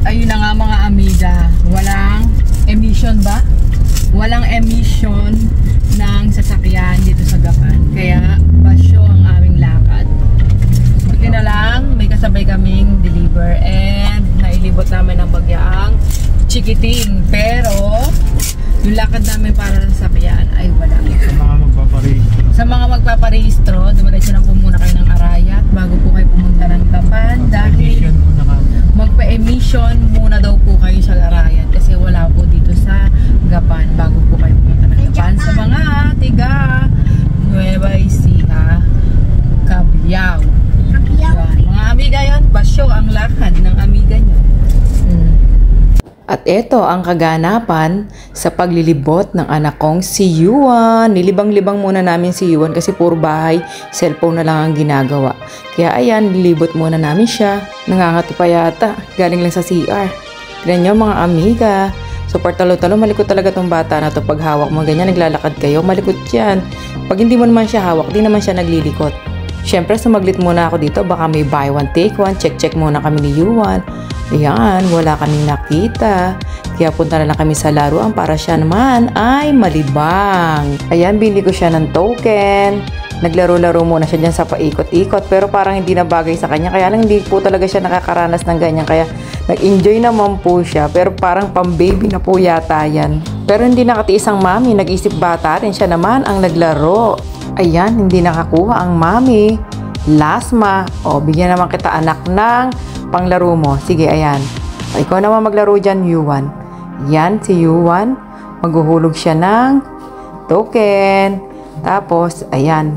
At ayun na nga mga amiga, walang emission ba? Walang emission ng sasakyan dito sa Gapan. Kaya basyo ang aming lakad. Buti na lang, may kasabay kaming deliver and nailibot namin ng bagyaang chikiting. Pero, yung lakad namin para sa sasakyan ay wala. Sa mga magpaparehistro. Sa mga magpaparehistro, dumiretso na po muna kayo ng Arayat bago po kayo pumunta ng Gapan dahil Emission muna ka. magpa-emission muna daw po kayo sa Arayat kasi wala po dito sa Gapan bago po kayo pumunta ng Gapan sa mga tiga Nueva Ecija, Cabiao. Yan. Mga amiga basyo ang lakad ng amiga nyo. Mm. At ito ang kaganapan sa paglilibot ng anak kong si Yuan. Nilibang-libang muna namin si Yuan kasi puro bahay, cellphone na lang ang ginagawa. Kaya ayan, nilibot muna namin siya. Nangangati pa yata, galing lang sa CR. Tignan nyo mga amiga. Super talo-talo, malikot talaga tong bata na to. Pag hawak mo ganyan, naglalakad kayo, malikot yan. Pag hindi mo naman siya hawak, di naman siya naglilikot. Siyempre, sumaglit muna ako dito. Baka may buy one, take one. Check-check muna kami ni Yuan. Ayan, wala kaming nakita. Kaya punta na lang kami sa laruan para siya naman ay malibang. Ayan, bili ko siya ng token. Naglaro-laro muna siya dyan sa paikot-ikot pero parang hindi na bagay sa kanya. Kaya lang hindi po talaga siya nakakaranas ng ganyan. Kaya nag-enjoy naman po siya pero parang pang-baby na po yata yan. Pero hindi nakatiis ang mami. Nag-isip bata rin siya naman ang naglaro. Ayan, hindi nakakuha ang mami. Lasma. O, bigyan naman kita anak ng panglaro mo. Sige, ayan. O, ikaw naman maglaro dyan, Yuan. Yan, si Yuan. Maghuhulog siya ng token. Tapos, ayan.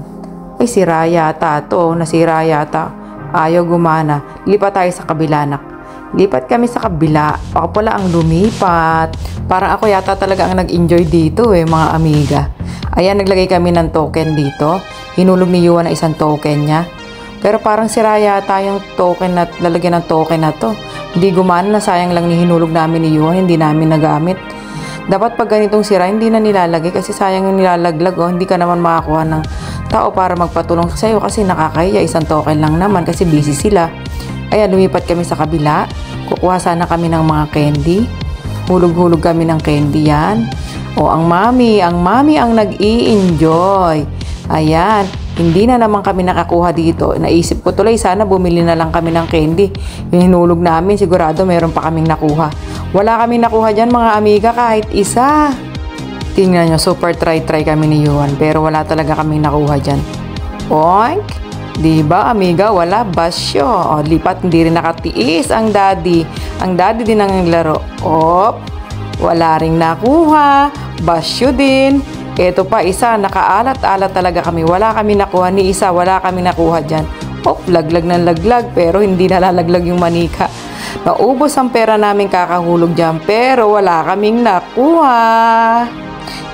Ay, sira yata to. Nasira yata. Ayaw gumana. Lipat tayo sa kabila, anak. Lipat kami sa kabila. Ako pala ang lumipat. Parang ako yata talaga ang nag-enjoy dito eh, mga amiga. Ayan, naglagay kami ng token dito. Hinulog ni Yuan ang isang token niya. Pero parang sira yata yung token na lalagyan ng token na to. Hindi gumana na sayang lang ni hinulog namin ni Yuan, hindi namin nagamit. Dapat pag ganitong sira, hindi na nilalagay kasi sayang yung nilalaglag oh. Hindi ka naman makakuha ng tao para magpatulong sa iyo kasi nakakahiya. Isang token lang naman kasi busy sila. Ayan, lumipat kami sa kabila. Kukuha sana kami ng mga candy. Hulog-hulog kami ng candy yan. O, ang mami, ang mami ang nag-i-enjoy. Ayan, hindi na naman kami nakakuha dito. Naisip ko tuloy, sana bumili na lang kami ng candy. Yung hinulog namin, sigurado meron pa kaming nakuha. Wala kami nakuha dyan mga amiga kahit isa. Tingnan nyo, super try-try kami ni Yuan. Pero wala talaga kaming nakuha dyan. Oink! Diba, amiga? Wala basyo. O, lipat, hindi rin nakatiis ang daddy. Ang daddy din ang naglaro. Op! Wala ring nakuha. Basyo din. Ito pa, isa, nakaalat-alat talaga kami. Wala kami nakuha ni isa, wala kami nakuha dyan. Oh, laglag ng laglag, pero hindi nalalaglag yung manika. Naubos ang pera namin kakahulog dyan, pero wala kaming nakuha.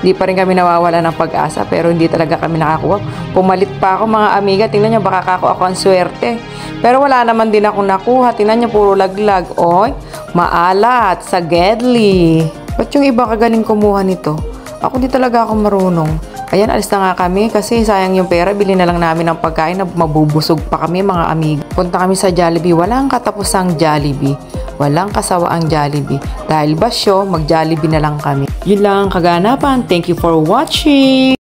Hindi pa rin kami nawawala ng pag-asa, pero hindi talaga kami nakakuha. Pumalit pa ako mga amiga, tingnan nyo, baka kako ako ang swerte. Pero wala naman din ako nakuha, tingnan nyo, puro laglag. Oy, maalat, sa Gedli. Ba't yung iba kagaling kumuha nito? Ako di talaga ako marunong. Ayan, alis na nga kami kasi sayang yung pera. Bili na lang namin ng pagkain na mabubusog pa kami mga amigo. Punta kami sa Jollibee. Walang katapusang Jollibee. Walang kasawaang Jollibee. Dahil basyo, mag-Jollibee na lang kami. Yun lang ang kaganapan. Thank you for watching!